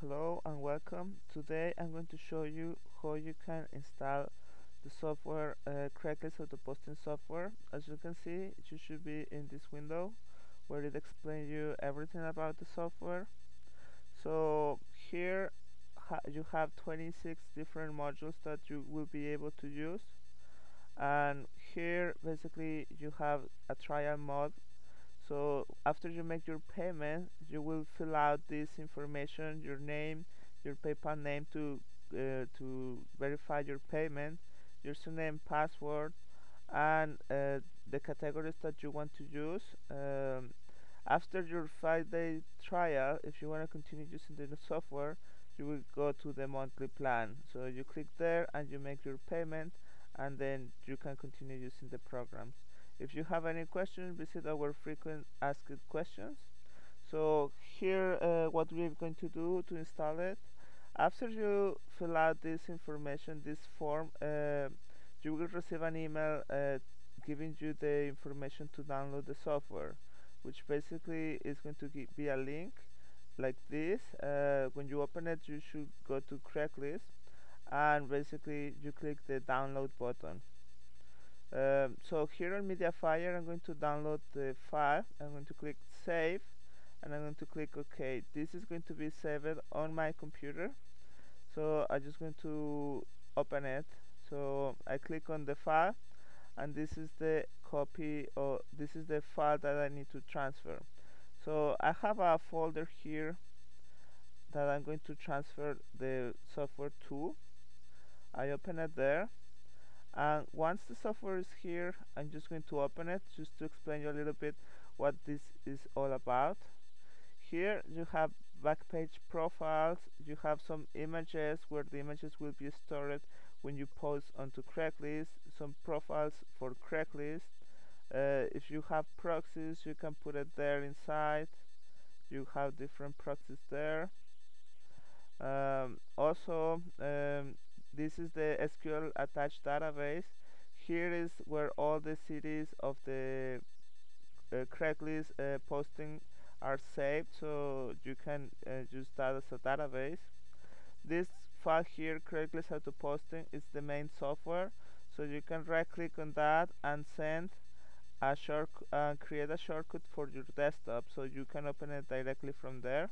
Hello and welcome. Today I'm going to show you how you can install the software uh, Craigslist auto posting software. As you can see, you should be in this window where it explains you everything about the software. So here ha you have 26 different modules that you will be able to use and here basically you have a trial mode so after you make your payment you will fill out this information your name your PayPal name to uh, to verify your payment your username password and uh, the categories that you want to use. Um, after your five day trial if you want to continue using the software you will go to the monthly plan. So you click there and you make your payment and then you can continue using the programs if you have any questions visit our frequent asked questions. So here uh, what we're going to do to install it. After you fill out this information this form uh, you will receive an email uh, giving you the information to download the software which basically is going to be a link like this. Uh, when you open it you should go to Craigslist and basically you click the download button um, so here on Mediafire I'm going to download the file. I'm going to click save and I'm going to click OK. This is going to be saved on my computer. So I'm just going to open it. So I click on the file and this is the copy or this is the file that I need to transfer. So I have a folder here that I'm going to transfer the software to. I open it there and once the software is here I'm just going to open it just to explain you a little bit what this is all about. Here you have backpage profiles. You have some images where the images will be stored when you post onto Craigslist some profiles for Craigslist. Uh, if you have proxies you can put it there inside. You have different proxies there. Um, also um, this is the SQL attached database. Here is where all the cities of the uh, Craigslist uh, posting are saved so you can uh, use that as a database. This file here Craigslist auto posting is the main software. So you can right click on that and send a short uh, create a shortcut for your desktop. So you can open it directly from there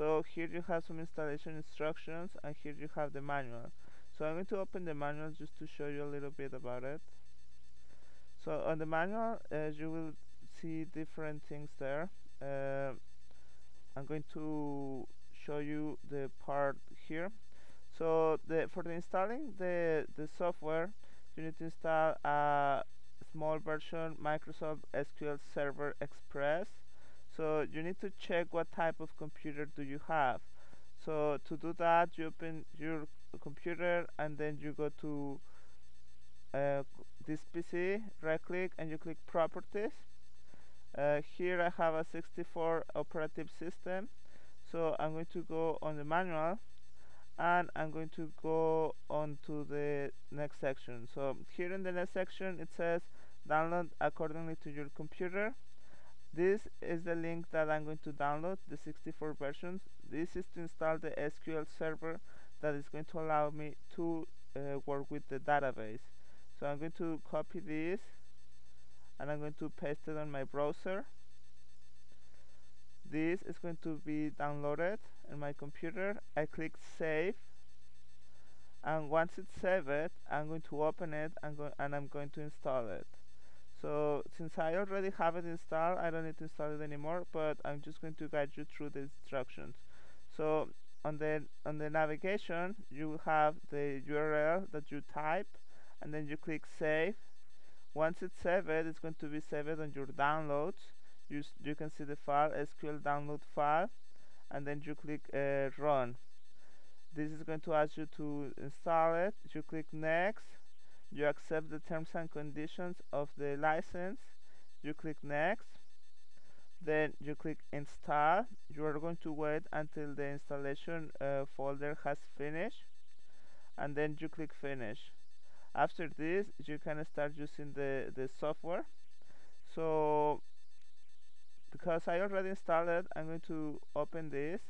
so here you have some installation instructions and here you have the manual. So I'm going to open the manual just to show you a little bit about it. So on the manual uh, you will see different things there. Uh, I'm going to show you the part here. So the for the installing the the software you need to install a small version Microsoft SQL Server Express so you need to check what type of computer do you have. So to do that you open your computer and then you go to uh, this PC right click and you click properties. Uh, here I have a 64 operative system. So I'm going to go on the manual and I'm going to go on to the next section. So here in the next section it says download accordingly to your computer this is the link that I'm going to download the 64 versions. This is to install the SQL server that is going to allow me to uh, work with the database. So I'm going to copy this and I'm going to paste it on my browser. This is going to be downloaded in my computer. I click save and once it's saved I'm going to open it and, and I'm going to install it so since I already have it installed I don't need to install it anymore but I'm just going to guide you through the instructions. So on the on the navigation you will have the URL that you type and then you click save. Once it's saved it's going to be saved on your downloads. You, you can see the file SQL download file and then you click uh, run. This is going to ask you to install it. You click next you accept the terms and conditions of the license you click next then you click install you are going to wait until the installation uh, folder has finished and then you click finish. After this you can start using the the software. So because I already installed it I'm going to open this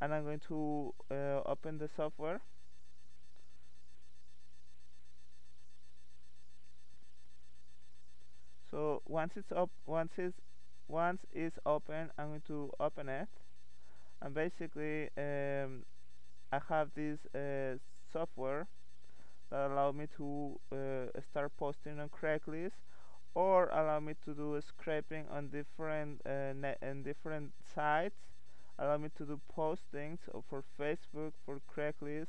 and I'm going to uh, open the software so once it's up once it's once it's open I'm going to open it. And basically um, I have this uh, software that allow me to uh, start posting on Craigslist or allow me to do scraping on different uh, and different sites. Allow me to do postings for Facebook for Craigslist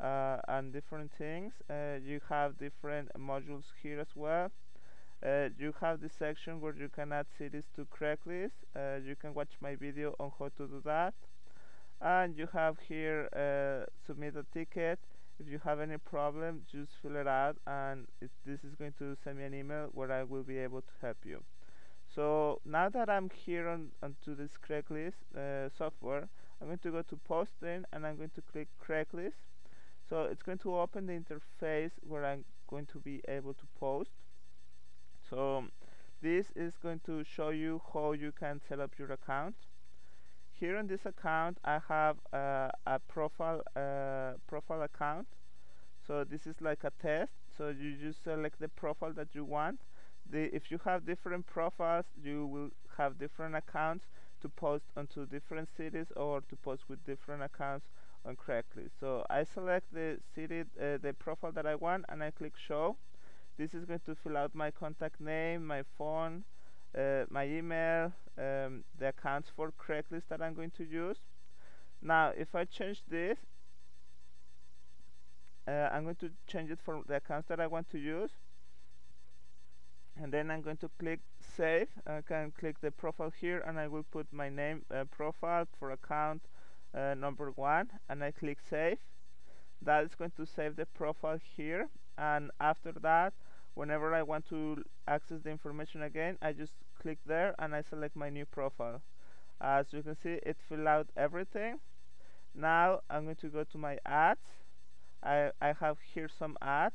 uh, and different things. Uh, you have different modules here as well uh, you have this section where you can add cities to Craigslist uh, you can watch my video on how to do that. And you have here uh, submit a ticket. If you have any problem just fill it out and it, this is going to send me an email where I will be able to help you. So now that I'm here on onto this Craigslist uh, software I'm going to go to posting and I'm going to click Craigslist so it's going to open the interface where I'm going to be able to post so this is going to show you how you can set up your account. Here on this account I have uh, a profile uh, profile account. So this is like a test. So you just select the profile that you want. The, if you have different profiles you will have different accounts to post onto different cities or to post with different accounts on Craigslist. So I select the city uh, the profile that I want and I click show this is going to fill out my contact name my phone uh, my email, um, the accounts for Craigslist that I'm going to use. Now, if I change this, uh, I'm going to change it for the accounts that I want to use. And then I'm going to click save. I can click the profile here and I will put my name uh, profile for account uh, number one and I click save. That is going to save the profile here and after that whenever I want to access the information again I just click there and I select my new profile. As you can see it fill out everything. Now I'm going to go to my ads. I, I have here some ads.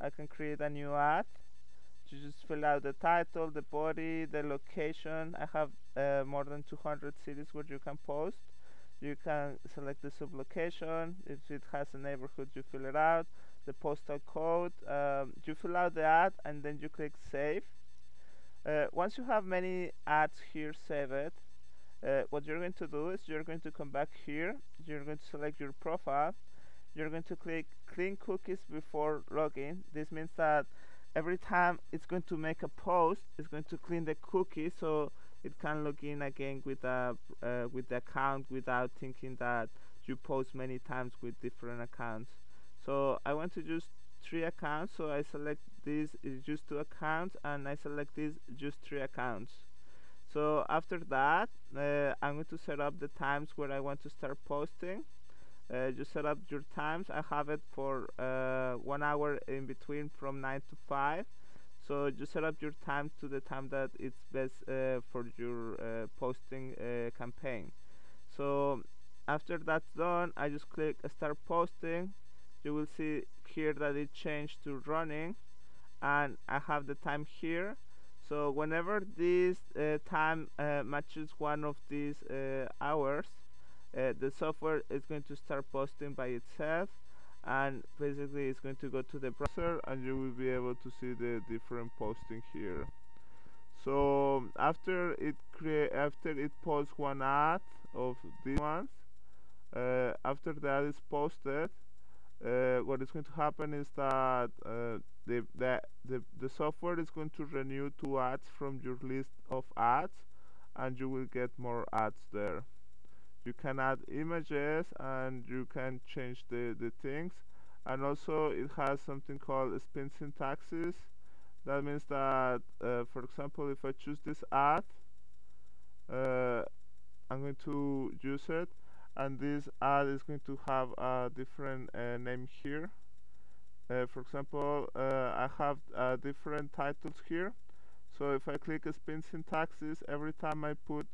I can create a new ad. To just fill out the title the body the location. I have uh, more than 200 cities where you can post. You can select the sublocation. If it has a neighborhood you fill it out the postal code um, you fill out the ad and then you click save. Uh, once you have many ads here saved uh, what you're going to do is you're going to come back here you're going to select your profile you're going to click clean cookies before login. This means that every time it's going to make a post it's going to clean the cookie so it can log in again with a uh, with the account without thinking that you post many times with different accounts so I want to use three accounts. So I select this is just two accounts and I select this just three accounts. So after that uh, I'm going to set up the times where I want to start posting. Uh, just set up your times. I have it for uh, one hour in between from 9 to 5 so just set up your time to the time that it's best uh, for your uh, posting uh, campaign. So after that's done I just click start posting you will see here that it changed to running and I have the time here. So whenever this uh, time uh, matches one of these uh, hours uh, the software is going to start posting by itself and basically it's going to go to the browser and you will be able to see the different posting here. So after it create after it posts one ad of these ones uh, after that is posted uh, what is going to happen is that uh, the, the, the, the software is going to renew two ads from your list of ads and you will get more ads there. You can add images and you can change the, the things. And also it has something called spin syntaxes that means that uh, for example if I choose this ad uh, I'm going to use it and this ad is going to have a different uh, name here. Uh, for example uh, I have uh, different titles here. So if I click spin syntaxes every time I put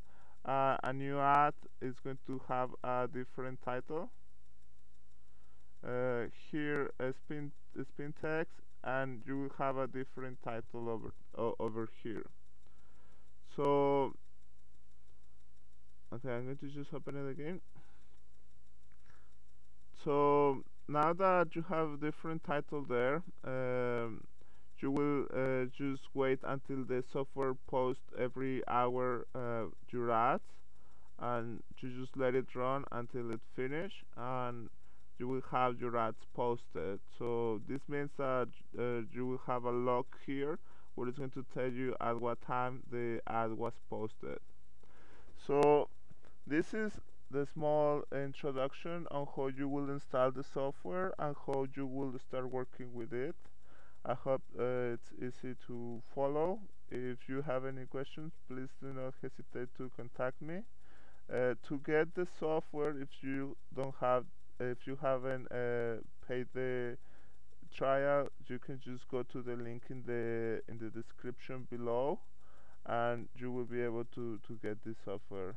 uh, a new ad it's going to have a different title. Here a spin spin text and you will have a different title over over here. So okay I'm going to just open it again so now that you have different title there um, you will uh, just wait until the software posts every hour uh, your ads and you just let it run until it finish and you will have your ads posted. So this means that uh, you will have a log here where it's going to tell you at what time the ad was posted. So this is the small introduction on how you will install the software and how you will start working with it. I hope uh, it's easy to follow. If you have any questions please do not hesitate to contact me. Uh, to get the software if you don't have if you haven't uh, paid the trial you can just go to the link in the in the description below and you will be able to to get this software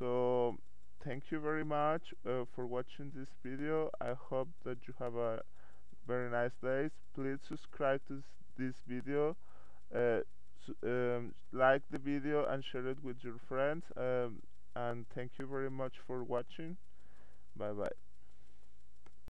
so thank you very much uh, for watching this video. I hope that you have a very nice day please subscribe to this video uh, um, like the video and share it with your friends um, and thank you very much for watching. Bye bye